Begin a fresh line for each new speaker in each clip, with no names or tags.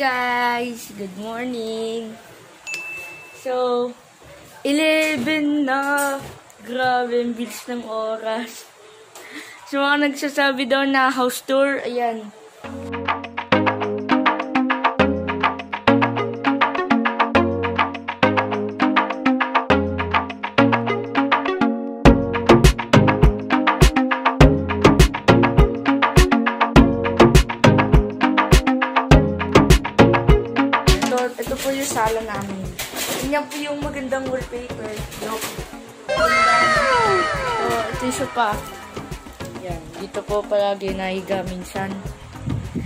Guys! Good morning! So, 11 na. Grabe, ang bilis ng oras. So, mga nagsasabi daw na house tour, ayan. Sala namin. Yan po yung magandang wallpaper. Look. So, ito yung sopa. Yan. Dito po palagi nahiga minsan.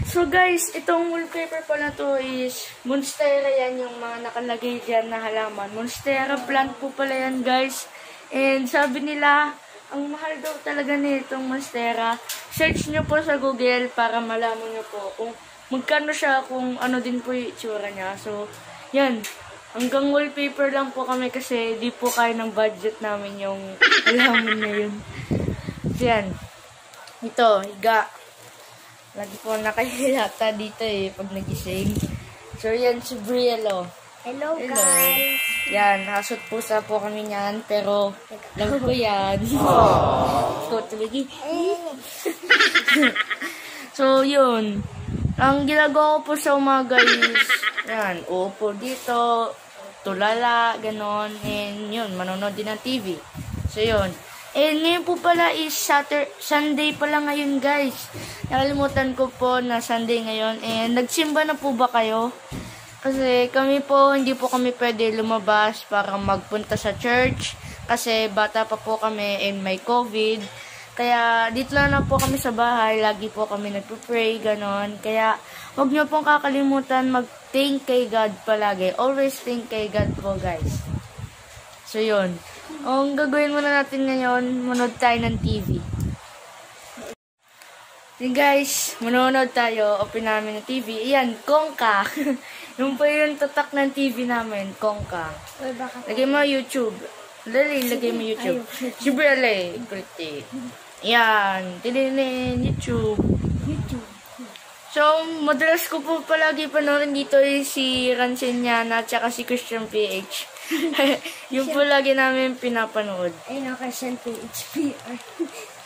So guys, itong wallpaper pala to is Monstera yan yung mga nakalagay dyan na halaman. Monstera plant po pala yan guys. And sabi nila, ang mahal daw talaga nitong Monstera. Search nyo po sa Google para malaman nyo po kung magkano siya, kung ano din po yung itsura niya. So, yan. Hanggang wallpaper lang po kami kasi di po kaya ng budget namin yung halaman na yun. So, yan. Ito, higa. Lagi po nakahilata dito eh, pag nagising. So, yan si Briello.
Hello,
Hello.
guys.
Yan, hasot pusa po kami niyan, pero lang ko yan. so, tuligi. so, yun. Ang ginagawa ko po sa umaga is, yan, uupo dito, tulala, ganon, and yun, manonood din ng TV. So, yun. And ngayon po pala is Saturday, Sunday pala ngayon, guys. Nakalimutan ko po na Sunday ngayon. And nagsimba na po ba kayo? Kasi kami po, hindi po kami pwede lumabas para magpunta sa church. Kasi bata pa po kami and may COVID. Kaya dito lang na po kami sa bahay. Lagi po kami nagpo-pray, ganon. Kaya huwag niyo pong kakalimutan mag-thank kay God palagi. Always thank kay God po, guys. So, yun. Ang gagawin muna natin ngayon, manood tayo ng TV. Hey guys, manonood tayo. Open namin ng TV. Ayan, Kongka. yung po yung tatak ng TV namin, Kongka. Lagay mo YouTube. Dali, lagay mo YouTube. Sibrele, pretty. Yan, tilinin, YouTube.
YouTube.
So, madalas ko po palagi panoorin dito eh, si Ranseniana at saka si Christian PH. yung po lagi namin pinapanood.
Ayun Shan PHPR.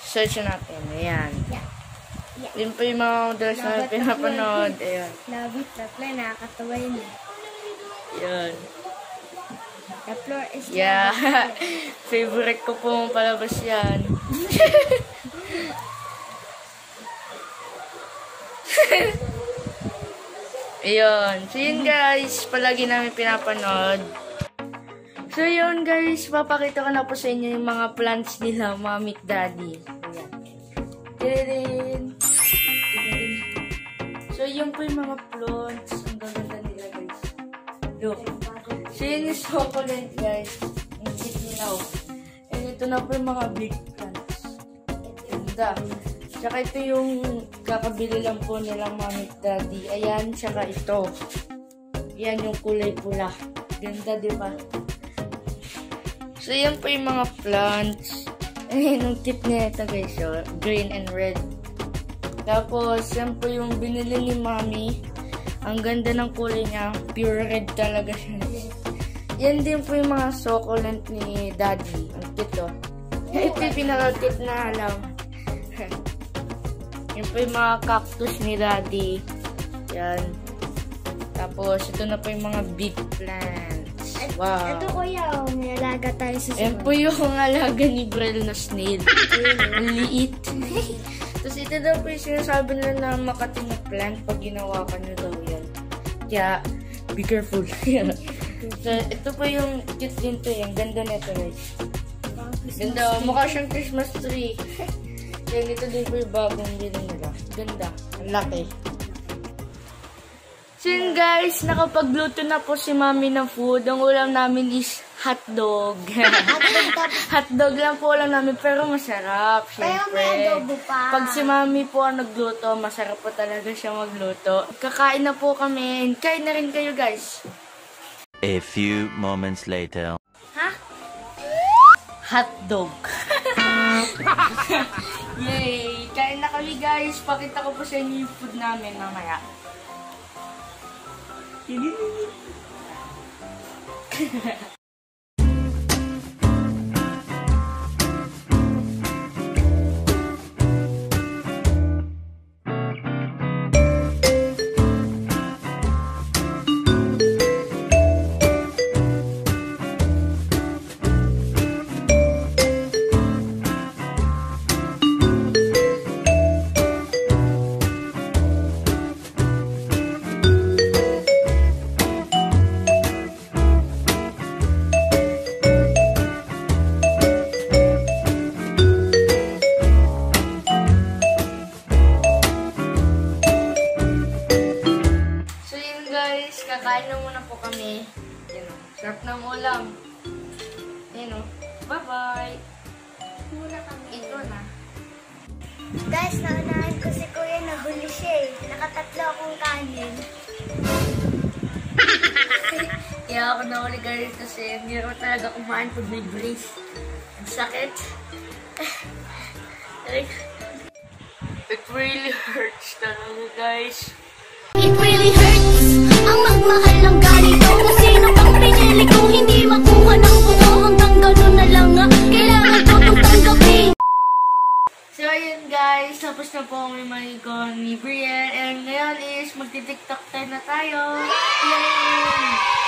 Search natin. Ayan.
Yeah. Yeah.
Yun po yung mga madalas namin pinapanood. Ayan.
Love it, Tapla. Nakakatawa yun. eh.
Yan.
The floor is
Yeah. Favorite ko pong palabas yan. Ayun. So yun guys, palagi namin pinapanood. So yun guys, papakita ko na po sa inyo yung mga plants nila, mami at daddy. Ayan. Tirin. So yun po yung mga plants. Ang gaganda nila guys. Look. So yun yung succulent guys. Ang cute nila oh. And ito na po yung mga big plants. Ganda. Tsaka ito yung kakabili lang po nilang mami daddy. Ayan, tsaka ito. Ayan yung kulay pula. Ganda, di ba? So, yan po yung mga plants. Ayan, ang cute niya ito guys. Oh. Green and red. Tapos, yan po yung binili ni mami. Ang ganda ng kulay niya. Pure red talaga siya. Yan din po yung mga succulent ni daddy. Ang cute oh. Ito yung pinaka-cute na alam. Yan po yung mga cactus ni daddy. Yan. Tapos, ito na po yung mga big plants. Wow.
Ito kuya, oh, may alaga tayo sa
Yan po yung alaga ni Brel na snail. Ang liit. Tapos ito daw po yung sinasabi nila na makati na plant pag ginawa ka nyo daw yan. Kaya, be careful. so, ito po yung cute din to. Yung ganda nito guys. Ganda. Mukha siyang Christmas tree. Yan, ito din po yung bagong bilhin nila. Ganda. Ang laki. So yun guys, nakapagluto na po si mami ng food. Ang ulam namin is hotdog. hotdog lang po ulam namin, pero masarap,
Pero
syempre.
may adobo pa.
Pag si mami po ang nagluto, masarap po talaga siya magluto. Kakain na po kami. Kain na rin kayo guys.
A few moments later.
Ha? Hotdog. Yay! Kain na kami guys. Pakita ko po sa inyo yung food namin mamaya. So sarap ng ulam. Yun o, bye-bye.
Muna kami.
Ito na.
Guys, naunahan ko si Kuya na huli siya eh. Nakatatlo akong kanin.
Kaya ako nahuli guys kasi hindi ako talaga kumain pag may brace. Ang sakit. Like, it really hurts talaga guys.
It really hurts
Guys, tapos na po kami maligo ni Brian. And ngayon is magti-tiktok time na tayo. Yay!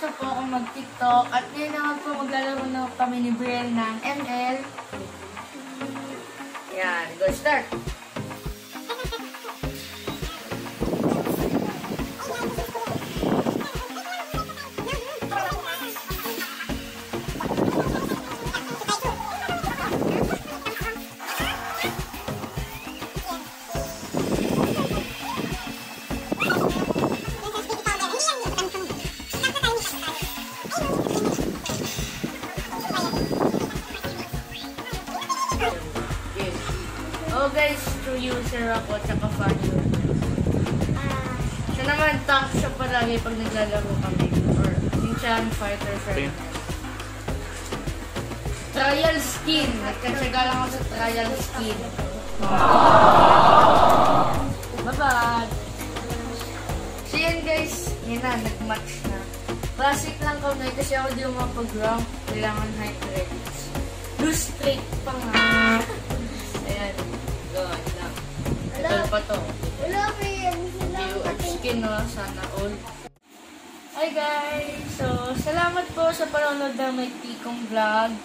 na po ako mag-tiktok at ngayon naman po maglalaro na kami ni Brian ng ML. Yan, go start! True user ako at saka fan
Ah,
Siya naman, tank siya palagi pag naglalaro kami. Or minsan fighter friend. Trial skin. Nagkatsaga lang ako sa trial skin. Bye-bye! So yan guys, yun na, nag-match na. Classic lang kami kasi ako di umapag-rank. Kailangan high credits. Lose streak pa nga. Ito pa to.
wala ko yan.
Skin no, sana all. Hi guys! So, salamat po sa panonood ng may tikong vlog.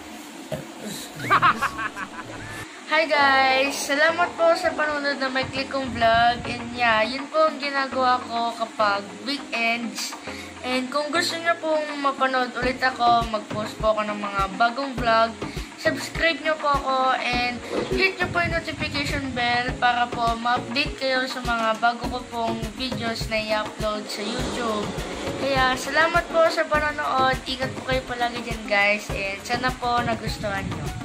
Hi guys! Salamat po sa panonood ng may tikong vlog. And yeah, yun po ang ginagawa ko kapag weekends. And kung gusto niyo pong mapanood ulit ako, mag-post po ako ng mga bagong vlog. Subscribe niyo po ako and hit niyo po yung notification bell para po ma-update kayo sa mga bago ko pong videos na i-upload sa YouTube. Kaya salamat po sa panonood. Ingat po kayo palagi dyan guys and sana po nagustuhan niyo.